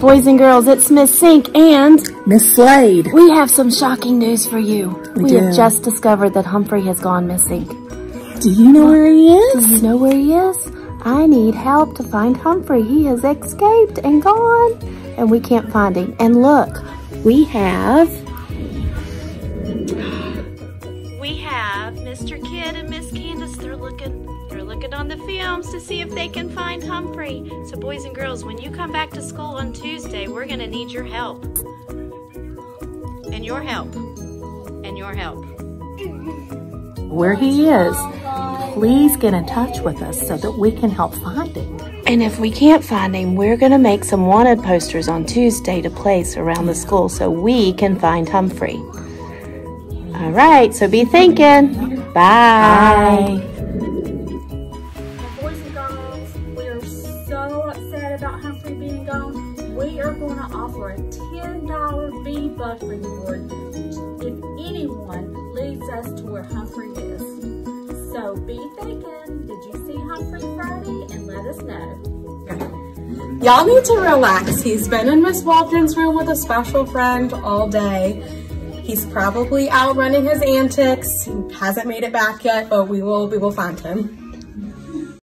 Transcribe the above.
Boys and girls, it's Miss Sink and Miss Slade. we have some shocking news for you. We We, have just discovered that Humphrey has gone missing. Do you know where he is? Do you know where he is? I need help to find Humphrey. He has escaped and gone, and we can't find him. And look, we have. Have Mr. Kid and Miss Candace. They're looking. They're looking on the films to see if they can find Humphrey. So, boys and girls, when you come back to school on Tuesday, we're gonna need your help. And your help. And your help. Where he is. Please get in touch with us so that we can help find him. And if we can't find him, we're going to make some wanted posters on Tuesday to place around the school so we can find Humphrey. All right, so be thinking. Bye. Boys and girls, we are so upset about Humphrey being gone. We are going to offer a $10 Be Bug reward if anyone leads us to where Humphrey is. So be thinking, did you see Humphrey Friday? And let us know. Y'all need to relax. He's been in Miss Waldron's room with a special friend all day. He's probably out running his antics. He hasn't made it back yet, but we will we will find him.